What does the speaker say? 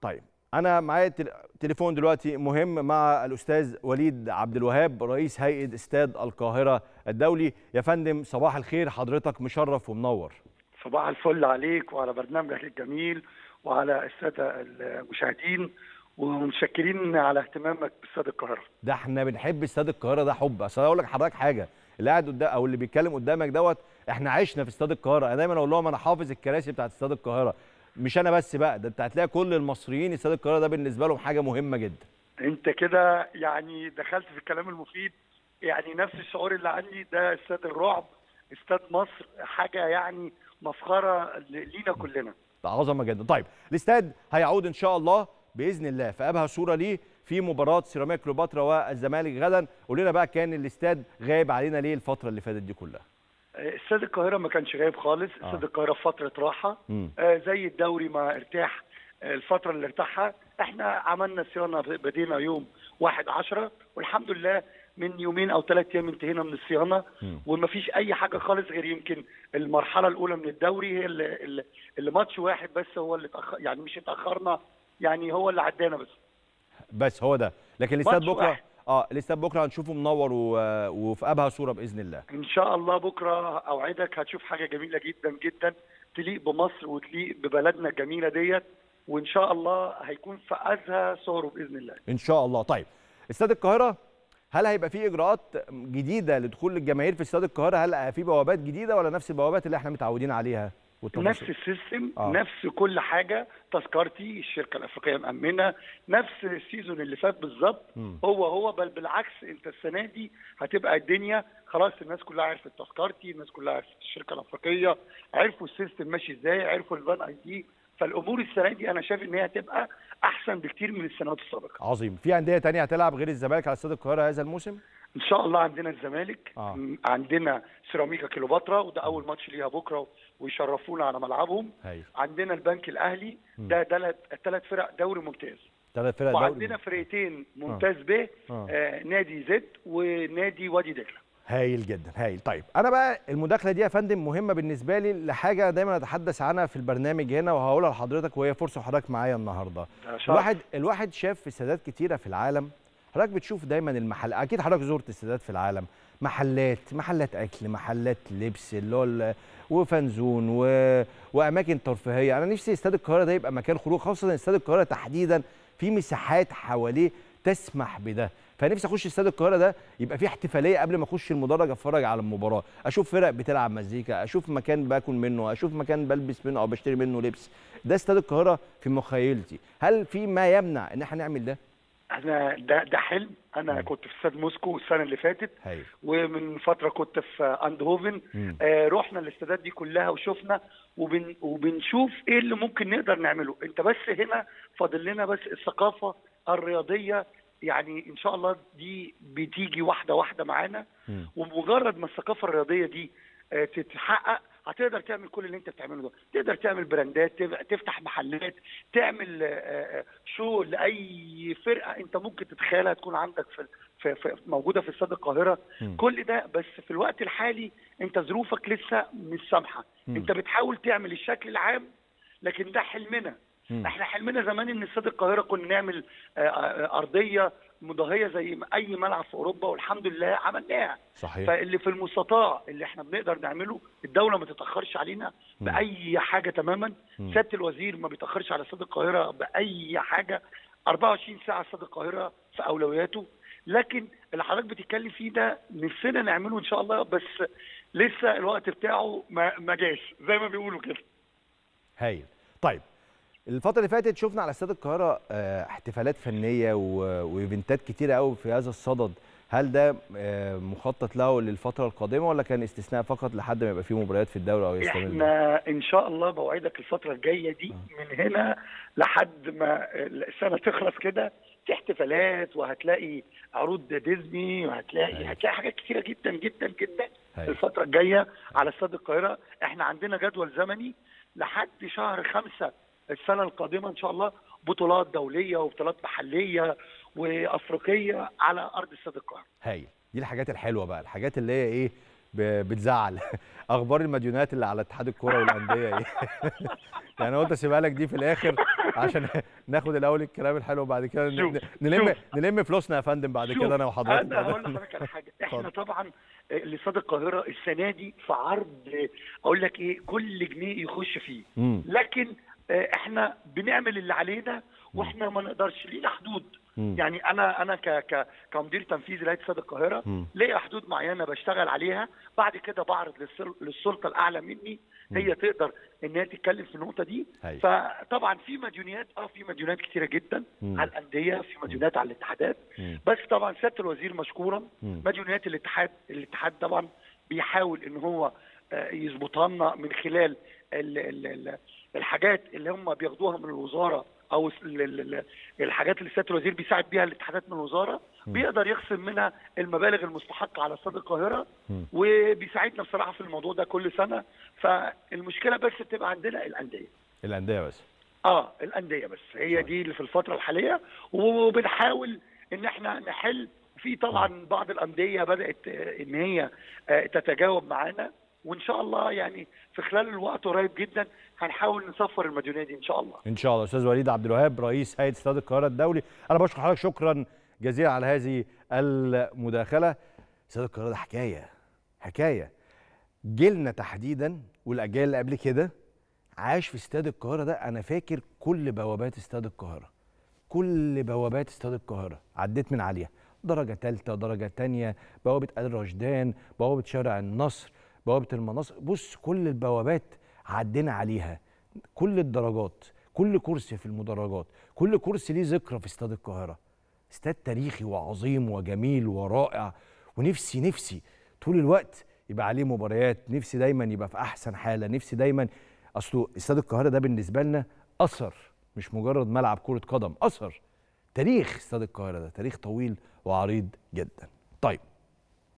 طيب أنا معايا تل- تليفون دلوقتي مهم مع الأستاذ وليد عبد الوهاب رئيس هيئة استاد القاهرة الدولي. يا فندم صباح الخير. حضرتك مشرف ومنور. صباح الفل عليك وعلى برنامجك الجميل وعلى السادة المشاهدين ومتشكرين على اهتمامك باستاد القاهرة. ده إحنا بنحب استاد القاهرة ده حب. أصل أقول لك حضرتك حاجة اللي قاعد قدام أو اللي بيتكلم قدامك دوت إحنا عشنا في استاد القاهرة. أنا دايما أقول لهم أنا حافظ الكراسي بتاعت استاد القاهرة. مش أنا بس بقى ده أنت هتلاقي كل المصريين استاد القاهرة ده بالنسبة لهم حاجة مهمة جدا. أنت كده يعني دخلت في الكلام المفيد يعني نفس الشعور اللي عندي ده استاد الرعب استاد مصر حاجة يعني مسخرة ل- لينا كلنا. عظمة جدا. طيب الاستاد هيعود إن شاء الله بإذن الله. في أبهى صورة ليه في مباراة سيراميكا كليوباترا والزمالك غدا. قول لنا بقى كان الاستاد غايب علينا ليه الفترة اللي فاتت دي كلها؟ استاد القاهرة ما كانش غايب خالص. آه. استاد القاهرة في فترة راحة. آه، زي الدوري ما ارتاح. آه، الفترة اللي ارتاحها. إحنا عملنا صيانة بدينا يوم 1 10 والحمد لله من يومين أو ثلاث أيام انتهينا من الصيانة. ومفيش أي حاجة خالص غير يمكن المرحلة الأولى من الدوري. هي اللي, اللي- ماتش واحد بس هو اللي اتأخر يعني مش اتأخرنا يعني هو اللي عدانا بس. بس هو ده. لكن الاستاد بكرة؟ واحد. آه الاستاد بكرة هنشوفه منور و... وفي أبهى صورة بإذن الله. إن شاء الله بكرة أوعدك هتشوف حاجة جميلة جدا جدا تليق بمصر وتليق ببلدنا الجميلة ديت وإن شاء الله هيكون في أزهى صوره بإذن الله. إن شاء الله. طيب استاد القاهرة هل هيبقى فيه إجراءات جديدة لدخول الجماهير في استاد القاهرة؟ هل في بوابات جديدة ولا نفس البوابات اللي إحنا متعودين عليها؟ نفس؟ السيستم آه. نفس كل حاجة تذكرتي الشركة الأفريقية مامنه نفس ال season اللي فات بالظبط. هو هو بل بالعكس أنت السنة دي هتبقى الدنيا خلاص الناس كلها عرفت تذكرتي الناس كلها عرفت الشركة الأفريقية عرفوا ال system ماشي إزاي عرفوا ال fan ID فالأمور السنة دي أنا شايف إن هي هتبقى أحسن بكتير من السنوات السابقة عظيم في أندية تانية هتلعب غير الزمالك على استاد القاهرة هذا الموسم إن شاء الله عندنا الزمالك آه. عندنا سيراميكا كليوباترا وده أول ماتش ليها بكرة ويشرفونا على ملعبهم. هاي عندنا البنك الأهلي. ده ثلاث ثلاث فرق دوري ممتاز. ثلاث فرق دوري وعندنا فرقتين ممتاز ب آه. آه نادي زد ونادي وادي دجلة. هايل جدا هايل. طيب أنا بقى المداخلة دي يا فندم مهمة بالنسبة لي لحاجة دايما اتحدث عنها في البرنامج هنا وهقولها لحضرتك وهي فرصة حضرتك معايا النهارده. الواحد الواحد شاف في استادات كتيرة في العالم. حضرتك بتشوف دايما المحل أكيد حضرتك زرت استادات في العالم. محلات محلات أكل محلات لبس اللي هو وفنزون و... وأماكن ترفيهية. أنا نفسي استاد القاهرة ده يبقى مكان خروج خاصة استاد القاهرة تحديدا في مساحات حواليه تسمح بده. فنفسي أخش استاد القاهرة ده يبقى فيه احتفالية قبل ما أخش المدرج أتفرج على المباراة. أشوف فرق بتلعب مزيكا أشوف مكان باكل منه أشوف مكان بلبس منه أو بشتري منه لبس. ده استاد القاهرة في مخيلتي. هل في ما يمنع إن إحنا نعمل ده؟ أنا ده ده حلم. أنا كنت في استاد موسكو السنة اللي فاتت. هايل ومن فترة كنت في أندهوفن. مم. آه رحنا الاستادات دي كلها وشفنا وبن وبنشوف إيه اللي ممكن نقدر نعمله. أنت بس هنا فاضل لنا بس الثقافة الرياضية. يعني إن شاء الله دي بتيجي واحدة واحدة معانا. مم. ومجرد ما الثقافة الرياضية دي آه، تتحقق هتقدر تعمل كل اللي انت بتعمله ده تقدر تعمل براندات تفتح محلات تعمل آه، آه، شو لأي فرقة انت ممكن تتخيلها تكون عندك في في في موجودة في استاد القاهرة مم. كل ده بس في الوقت الحالي انت ظروفك لسه مش سامحة. انت بتحاول تعمل الشكل العام لكن ده حلمنا. إحنا حلمنا زمان ان استاد القاهرة كنا نعمل آه، آه، أرضية مضاهية زي أي ملعب في أوروبا والحمد لله عملناها. صحيح. فاللي في المستطاع اللي إحنا بنقدر نعمله الدولة ما تتأخرش علينا. بأي حاجة تماما. سيادة الوزير ما بيتأخرش على استاد القاهرة بأي حاجة. 24 ساعة استاد القاهرة في أولوياته. لكن اللي حضرتك بتتكلم فيه ده نفسنا نعمله إن شاء الله بس لسه الوقت بتاعه ما جاش. زي ما بيقولوا كده. هايل. طيب الفترة اللي فاتت شفنا على استاد القاهرة آه، احتفالات فنية و- وإيفنتات كتيرة قوي في هذا الصدد هل ده آه، مخطط له للفترة القادمة ولا كان استثناء فقط لحد ما يبقى فيه مباريات في الدوري أو يستمر إحنا إن شاء الله بوعدك الفترة الجاية دي من هنا لحد ما السنة تخلص كده في احتفالات وهتلاقي عروض ديزني وهتلاقي أيوة. هتلاقي حاجات كتيرة جدا جدا جدا أيوة. الفترة الجاية على استاد القاهرة إحنا عندنا جدول زمني لحد شهر خمسة السنة القادمة إن شاء الله بطولات دولية وبطولات محلية وأفريقية على أرض استاد القاهرة. هايل. دي الحاجات الحلوة بقى الحاجات اللي هي إيه بتزعل. أخبار المديونات اللي على اتحاد الكورة والأندية إيه. يعني قلت أسيبها لك دي في الآخر عشان ناخد الأول الكلام الحلو وبعد كده نلم. نلم فلوسنا يا فندم بعد كده أنا وحضرتك. أنا هقول لحضرتك على حاجة. إحنا. طبعا آه، لاستاد القاهرة السنة دي في عرض أقول لك إيه كل جنيه يخش فيه. لكن إحنا بنعمل اللي علينا وإحنا ما نقدرش لينا حدود. يعني أنا أنا ك ك كمدير تنفيذي لهيئه استاد القاهرة. ليا حدود معينة بشتغل عليها بعد كده بعرض للسل- للسلطة الأعلى مني هي تقدر إن هي تتكلم في النقطة دي أيوة. فطبعا في مديونيات آه في مديونات كتيرة جدا. على الأندية في مديونات على الاتحادات. بس طبعا سيادة الوزير مشكورا. مديونيات الاتحاد الاتحاد طبعا بيحاول إن هو آه، يظبطها لنا من خلال ال ال ال الحاجات اللي هم بياخدوها من الوزارة أو ال- ال- ال- الحاجات اللي سيادة الوزير بيساعد بيها الاتحادات من الوزارة بيقدر يخصم منها المبالغ المستحقة على استاد القاهرة. وبيساعدنا بصراحة في الموضوع ده كل سنة. فالمشكلة بس بتبقى عندنا الأندية. الأندية بس. آه الأندية بس. هي دي اللي في الفترة الحالية. وبنحاول إن إحنا نحل. في طبعا بعض الأندية بدأت آه، إن هي آه، تتجاوب معانا. وإن شاء الله يعني في خلال الوقت قريب جدا هنحاول نصفر المديونية دي إن شاء الله. إن شاء الله. أستاذ وليد عبد الوهاب رئيس هيئة استاد القاهرة الدولي. أنا بشكر حضرتك شكرا جزيلا على هذه المداخلة. استاد القاهرة ده حكاية حكاية. جيلنا تحديدا والأجيال اللي قبل كده عاش في استاد القاهرة ده. أنا فاكر كل بوابات استاد القاهرة كل بوابات استاد القاهرة عديت من عليها درجة ثالثه درجة ثانية بوابة آل رشدان بوابة شارع النصر. بوابة المناصر بص كل البوابات عدينا عليها. كل الدرجات كل كرسي في المدرجات كل كرسي ليه ذكرى في استاد القاهرة. استاد تاريخي وعظيم وجميل ورائع. ونفسي نفسي طول الوقت يبقى عليه مباريات. نفسي دايما يبقى في أحسن حالة. نفسي دايما اصله استاد القاهرة ده بالنسبة لنا أثر. مش مجرد ملعب كرة قدم أثر. تاريخ استاد القاهرة ده تاريخ طويل وعريض جدا. طيب